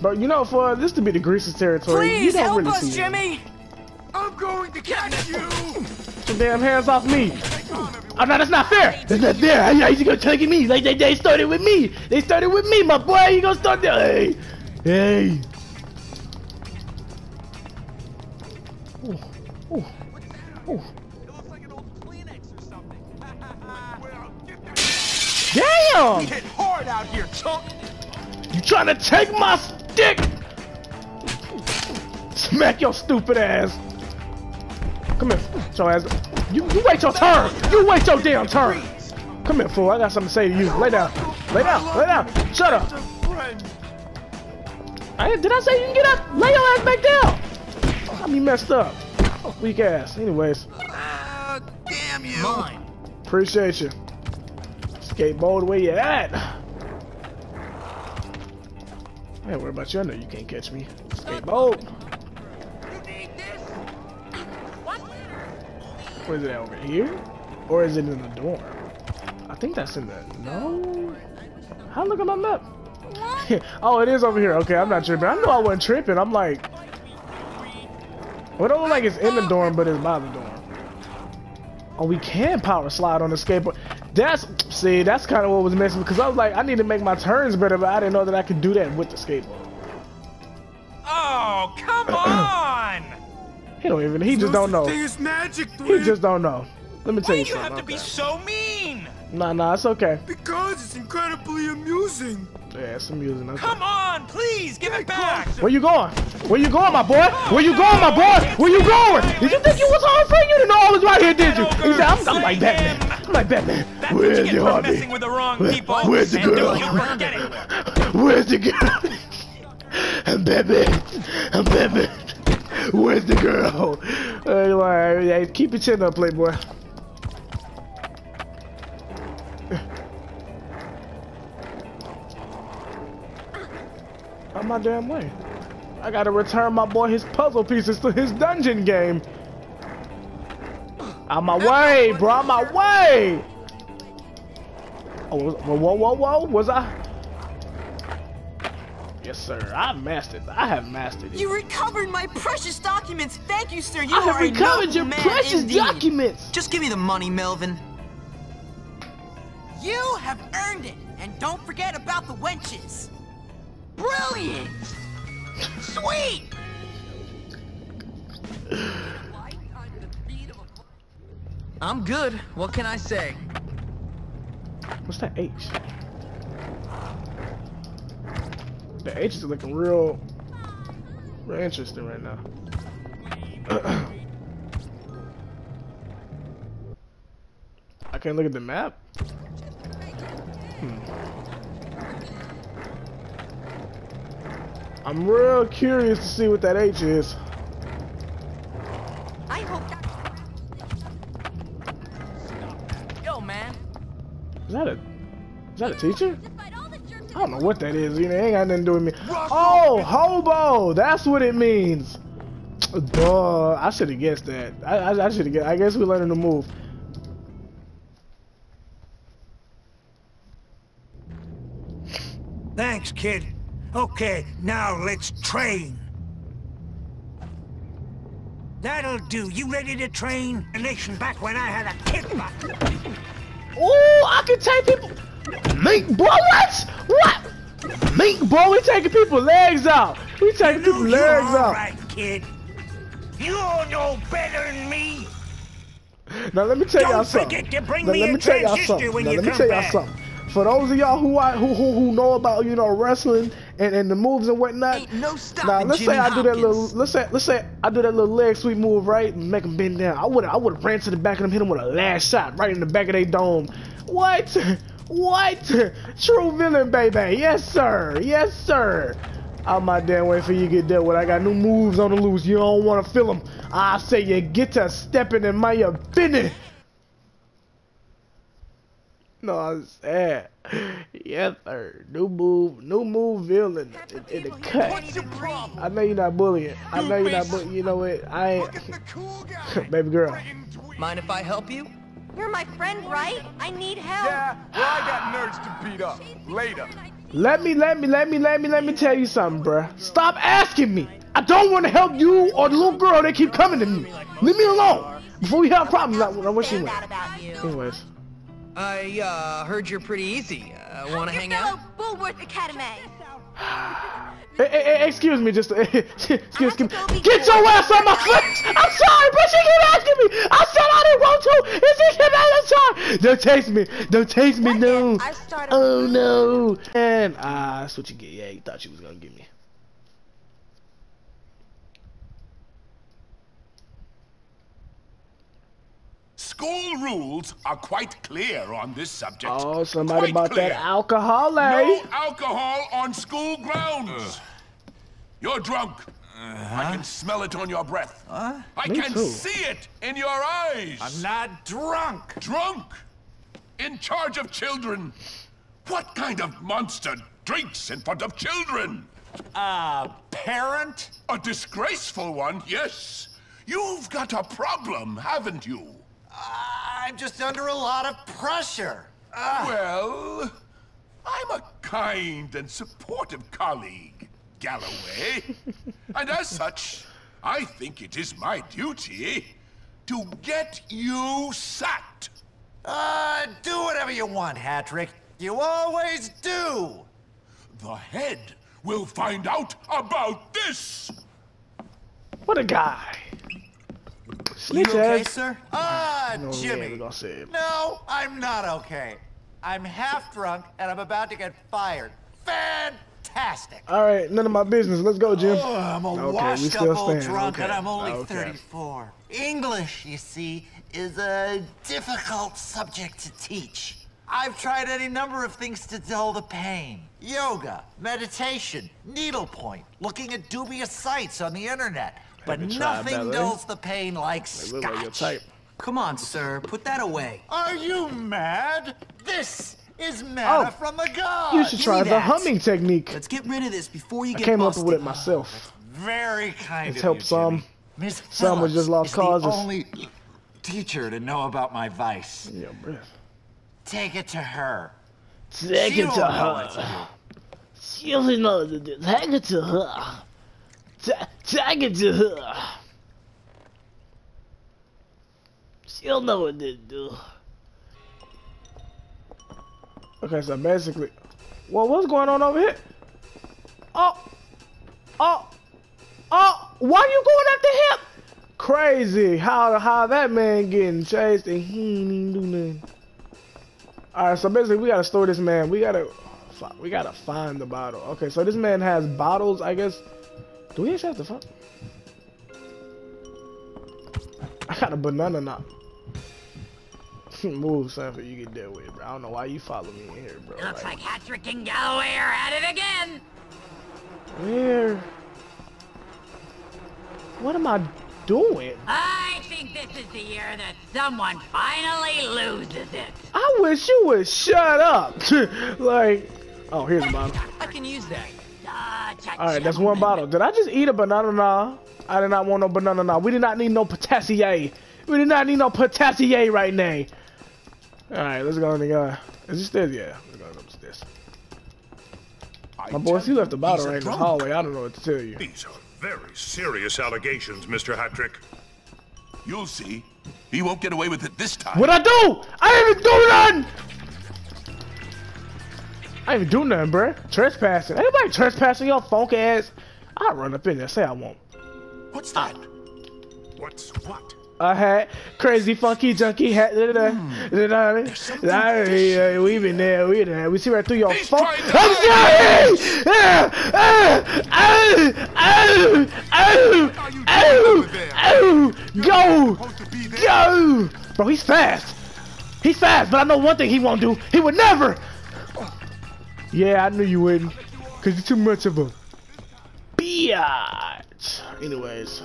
But you know, for this to be the greasy territory, you Please don't help really us. Jimmy! I'm going to catch you. Get your damn hands off me! Oh no, that's not fair! That's not fair! How you gonna take me? Like they, they started with me! They started with me, my boy! You gonna start there? Hey! Hey! Damn! Hit hard out here, chunk. You trying to take my stick? Smack your stupid ass! Come here, your ass. You, you wait your turn! You wait your damn turn! Come here, fool. I got something to say to you. Lay down. Lay down. Lay down. Shut up. I, did I say you can get up? Lay your ass back down. Got me messed up. Weak ass. Anyways. Uh, damn you. Mine. Appreciate you. Skateboard where you at? I ain't worry about you. I know you can't catch me. Skateboard. Where is it over here? Or is it in the dorm? I think that's in the no. How look at my map? oh, it is over here. Okay, I'm not tripping. I know I wasn't tripping. I'm like, well, it don't look like it's in the dorm, but it's by the dorm. Oh, we can power slide on the skateboard. That's see, that's kind of what was missing because I was like, I need to make my turns better, but I didn't know that I could do that with the skateboard. Oh, come on! He don't even. He just don't know. Magic, He just don't know. Let me tell Why you do you have to be so mean? Nah, nah, it's okay. Because it's incredibly amusing. Yeah, it's amusing. Okay. Come on, please, give it back! Where you going? Where you going, my boy? Where you going, my boy? Where you going? Did you think you was home free? You didn't know I was right here, did you? He said, I'm, I'm like Batman. I'm like Batman. That's you Where's get your for hubby? messing with the wrong Where- people. where's the girl? you. Where's the girl? I'm Batman. I'm Batman. Where's the girl? Hey, keep your chin up, playboy. On my damn way. I gotta return my boy his puzzle pieces to his dungeon game. On my way, bro. On my way. Oh, whoa, whoa, whoa, whoa. Was I? Yes, sir. I mastered. I have mastered it. You recovered my precious documents. Thank you, sir. You I have recovered your precious indeed. documents. Just give me the money, Melvin. You have earned it, and don't forget about the wenches. Brilliant! Sweet! I'm good. What can I say? What's that H? The H is looking real, real interesting right now. I can't look at the map. I'm real curious to see what that H is. I hope that. Yo, man. Is that a, is that a teacher? I don't know what that is. You know, it ain't got nothing to do with me. Oh, hobo! That's what it means. Duh! I should have guessed that. I, I, I should have guessed. I guess we're learning to move. Thanks, kid. Okay, now let's train. That'll do. You ready to train? The nation back when I had a kickbutt. Ooh, I can take people. Mink, boy, what? What? Mink, boy, we taking people legs out. We taking people legs all out. right, kid. You all know better than me. Now let me tell y'all Don't something. forget to bring now, me a me tell y'all transistor when now, you let me tell y'all something. For those of y'all who, I, who who who know about you know wrestling and, and the moves and whatnot. Ain't no Now let's Jimmy say I do that little let's say let's say I do that little leg sweep move right and make them bend down. I would I would have ran to the back of them, hit them with a last shot right in the back of their dome. What? What? True villain, baby. Yes, sir. Yes, sir. I'm my damn way for you to get dealt with. I got new moves on the loose. You don't want to feel them. I say you get to stepping in my business. No, I'm sad. Yes, sir. New move, new move villain in, in the cut. I know you're not bullying. I know you're not bullying. You know what? I ain't. Baby girl. Mind if I help you? You're my friend, right? I need help. Yeah, well, I got nerds to beat up. Later. Let me, let me, let me, let me, let me tell you something, bruh. Stop asking me. I don't want to help you or the little girl that keep coming to me. Leave me alone. Before we have problems, I, I wish you That went. about you. Anyways. I, uh, heard you're pretty easy. Uh, wanna hang out? Fellow Bullworth Academy. Hey, hey, hey, excuse me, just excuse me. Get your ass on my face! I'm sorry, but she keep asking me. I said I didn't want to. And she kept asking. sorry. Don't taste me. Don't taste me, no. I started. Oh no. And ah, that's what you get. Yeah, you thought you was gonna give me. School rules are quite clear on this subject. Oh, somebody Quite about that clear. alcohol, eh? No alcohol on school grounds. You're drunk. I can smell it on your breath. I Me can too. see it in your eyes. I'm not drunk. Drunk? In charge of children? What kind of monster drinks in front of children? A parent? A disgraceful one, yes. You've got a problem, haven't you? I'm just under a lot of pressure. Ah. Well, I'm a kind and supportive colleague, Galloway. and as such, I think it is my duty to get you sacked. Uh, do whatever you want, Hattrick. You always do. The head will find out about this. What a guy. You Snitch okay, ass. sir? Ah, No, Jimmy. we gonna say it. No, I'm not okay. I'm half drunk and I'm about to get fired. Fantastic. All right, none of my business. Let's go, Jim. Oh, I'm a okay, washed up old drunk okay. and I'm only okay. 34. English, you see, is a difficult subject to teach. I've tried any number of things to dull the pain. Yoga, meditation, needlepoint, looking at dubious sites on the internet. But nothing ballet. dulls the pain like They look like your scotch. type. Come on, sir. Put that away. Are you mad? This is manna Oh, from the gods. You should try the that. humming technique. Let's get rid of this before you I get came up with it myself. Very kind It's of helped you, some. Jimmy. Miss Some was just lost is causes. the only teacher to know about my vice. Yeah, breath. Take it to her. Take She it to to her. She doesn't know what to do. Take it to her. It to her. She'll know what to do. Okay, so basically, well, what's going on over here? Oh, oh, oh! Why you going after him? Crazy! How how that man getting chased and he ain't even do nothing. All right, so basically we gotta store this man. We gotta, we gotta find the bottle. Okay, so this man has bottles. I guess. Do we actually have to find? I got a banana knot. Move, Sanford. You get dealt with, bro. I don't know why you follow me in here, bro. It Looks like Hattrick and Galloway are at it again. Where? What am I doing? I think this is the year that someone finally loses it. I wish you would shut up. like, oh, here's a bottle. I can use that. All right, that's one bottle. Did I just eat a banana now? I did not want no banana now. We did not need no potassium. We did not need no potassium right now. All right, let's go in the guy. Is this stairs? Yeah, let's go upstairs. My boy, he left the bottle right in the hallway. I don't know what to tell you. These are very serious allegations, Mr. Hattrick. You'll see. He won't get away with it this time. What I do? I even do nothing. I ain't even do nothing, bruh. Trespassing. Anybody trespassing your funk ass? I'll run up in there. Say I won't. What's that? What's what? A hat, crazy funky junky hat. Da, da, da, da, da, da, da, we been there, we been there. We see right through your phone. I'm sorry. Ah, ah, ah, ah, ah, ah, Go, go, bro. He's fast. He's fast, but I know one thing he won't do. He would never. Yeah, I knew you wouldn't, cause you're too much of a biatch. Anyways,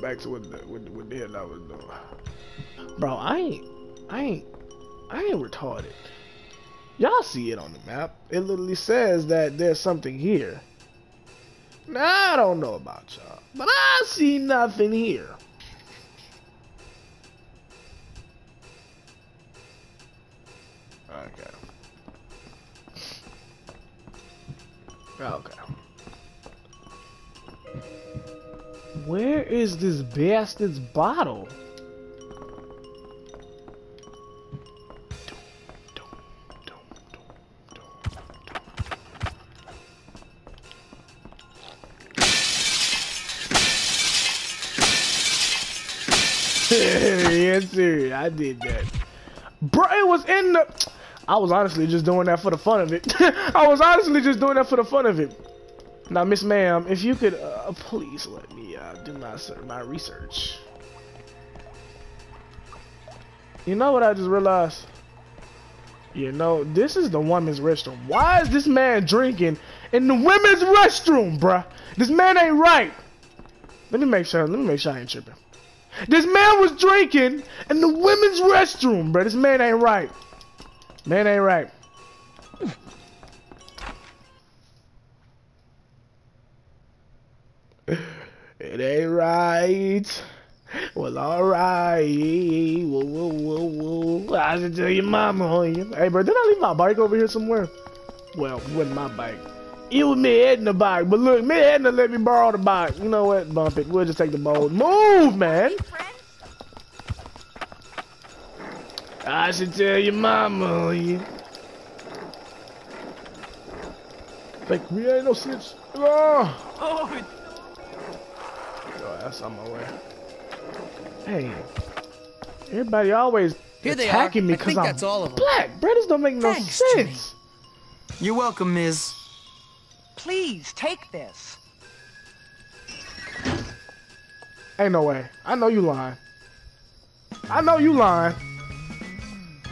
back to what the, what, what the hell I was doing. Bro, I ain't, I ain't, I ain't retarded. Y'all see it on the map. It literally says that there's something here. Now, I don't know about y'all, but I see nothing here. Oh, okay. Where is this bastard's bottle? yes, sir. I did that. Bro, it was in the. I was honestly just doing that for the fun of it. I was honestly just doing that for the fun of it. Now, Miss Ma'am, if you could uh, please let me uh, do my my research. You know what I just realized? You know, this is the women's restroom. Why is this man drinking in the women's restroom, bruh? This man ain't right. Let me make sure. Let me make sure I ain't tripping. This man was drinking in the women's restroom, bruh. This man ain't right. Man ain't right. It ain't right. Well, alright. Whoa, whoa, whoa, whoa. I should tell your mama you. Hey, bro, did I leave my bike over here somewhere? Well, it wasn't my bike. It was me the bike. But look, me heading let me borrow the bike. You know what? Bump it. We'll just take the boat. Move, man. I should tell your mama on you. Like, we ain't no snitch. Ah. Oh, Oh, oh that's on my way. Hey, everybody always Here they attacking are. me I because think I'm that's all of them. black. Brothers don't make no Thanks, sense. You're welcome, Ms. Please take this. Ain't no way. I know you lying. I know you lying.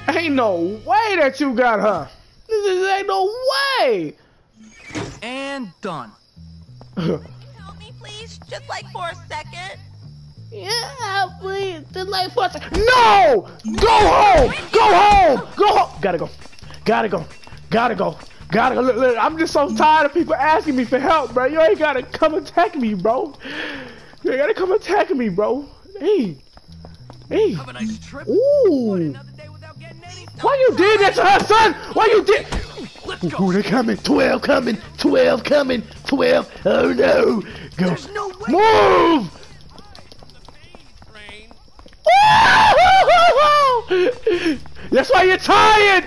Ain't no way that you got her. This is, ain't no way. And done. Can you Help me, please, just like for a second. Yeah, please, just like for a second. No! Go home! Go home! Go home! Gotta go. Gotta go. Gotta go. Gotta go. Look, look, I'm just so tired of people asking me for help, bro. You ain't gotta come attack me, bro. You ain't gotta come attack me, bro. Hey. Hey. have a nice trip. Ooh. Why you did that to her, son? Why you did? Ooh, ooh, they coming. 12 coming. 12 coming. 12. Oh no. Go. Move! That's why you're tired!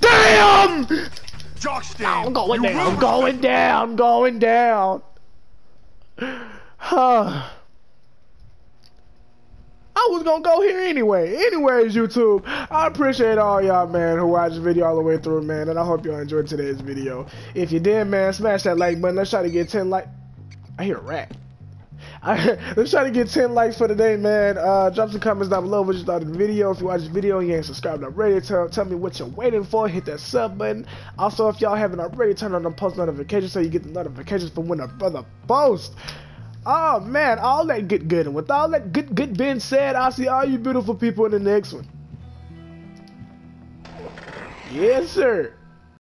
Damn! I'm going down. I'm going down. I'm going down. Huh. I was gonna go here anyway. Anyways, YouTube, I appreciate all y'all, man, who watched the video all the way through, man, and I hope y'all enjoyed today's video. If you did, man, smash that like button. Let's try to get 10 like. I hear a rat. I, let's try to get 10 likes for today, man. Uh, drop some comments down below what you thought of the video. If you watched the video and you ain't subscribed already, tell, tell me what you're waiting for. Hit that sub button. Also, if y'all haven't already, turn on the post notifications so you get the notifications for when a brother posts. Oh, man, all that good good. And with all that good good being said, I'll see all you beautiful people in the next one. Yes, sir.